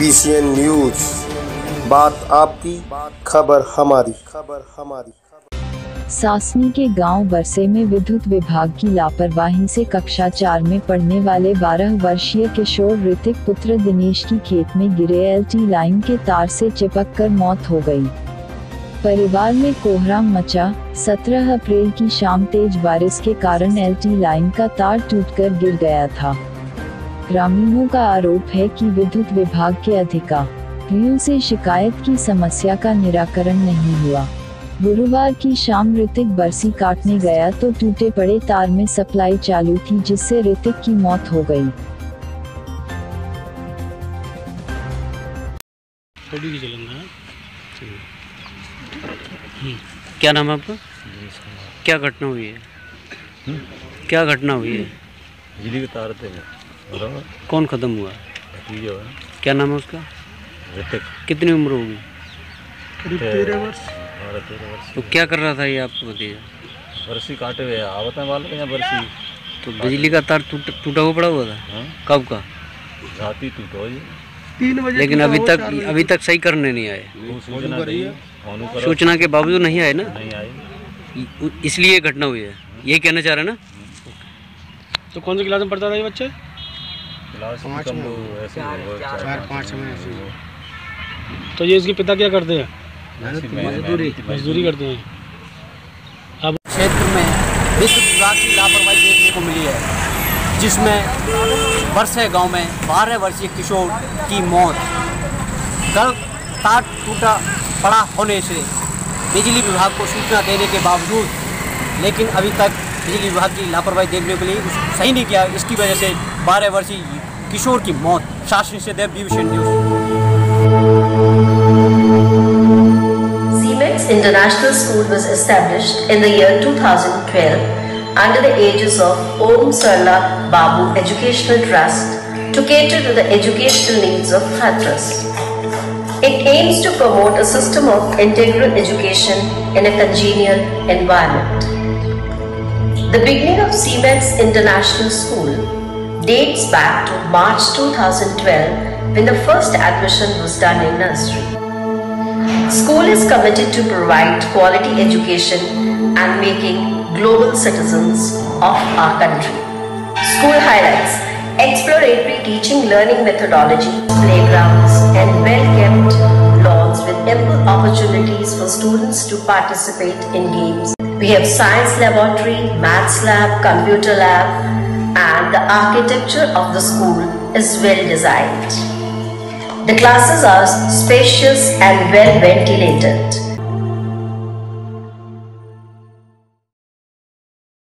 बीबीसीएन news बात आपकी, खबर हमारी। खबर हमारी सासनी के गाँव बरसे में विद्युत विभाग की लापरवाही से कक्षा चार में पढ़ने वाले 12 वर्षीय किशोर ऋतिक पुत्र दिनेश की खेत में गिरे एलटी लाइन के तार से चिपक कर मौत हो गई। परिवार में कोहराम मचा। 17 अप्रैल की शाम तेज बारिश के कारण एलटी लाइन का तार टूटकर गिर गया था। ग्रामीणों का आरोप है कि विद्युत विभाग के अधिकारियों से शिकायत की समस्या का निराकरण नहीं हुआ। गुरुवार की शाम ऋतिक बरसी काटने गया तो टूटे पड़े तार में सप्लाई चालू थी जिससे ऋतिक की मौत हो गई। थोड़ी की चलेंगे? हम्म, क्या नाम है आपका? क्या घटना हुई है? क्या घटना हुई है? बिजली के तार थे। कौन ख़त्म हुआ? भतीजा है। क्या नाम है उसका? ऋतिक। कितनी उम्र होगी? तेरह वर्ष। बारह तेरह वर्ष। तो क्या कर रहा था ये आपका भतीजा? बरसी काटे हुए आवत है बाल यहाँ बरसी? तो बिजली का तार टूटा हुआ पड़ा हुआ था? हाँ। कब का? राती टूटो जी लेकिन अभी तक अभी तक सही करने नहीं आए। सूचना के बावजूद नहीं आए ना? नहीं इ- इसलिए घटना हुई है। ये कहना चाह रहे हैं ना? तो कौन सी क्लास में पढ़ता था ये बच्चा? क्लास में कम लोग ऐसे चार पाँच में ऐसे। तो ये इसके पिता क्या करते हैं? मेहनत- मजदूरी। करते हैं। अब क्षेत्र में विद्युत विभाग की लापरवाही देखने को मिली है जिसमें बरसे गाँव में बारह वर्षीय किशोर की मौत। गल तार टूटा पड़ा होने से बिजली विभाग को सूचना देने के बावजूद लेकिन अभी तक बिजली विभाग की लापरवाही देखने को मिली उस- सही नहीं किया। इसकी वजह से बारह वर्षीय किशोर की मौत शासन से देव division news Siemens International School was established in the year 2012 under the aegis of Om Sarla Babu Educational Trust to cater to the educational needs of Hathras. It aims to promote a system of integral education in a congenial environment. The beginning of Siemens International School dates back to March 2012 when the first admission was done in nursery. School is committed to provide quality education and making global citizens of our country. School highlights exploratory teaching learning methodology, playgrounds, and well kept lawns with ample opportunities for students to participate in games. We have science laboratory, maths lab, computer lab, and the architecture of the school is well designed. The classes are spacious and well ventilated.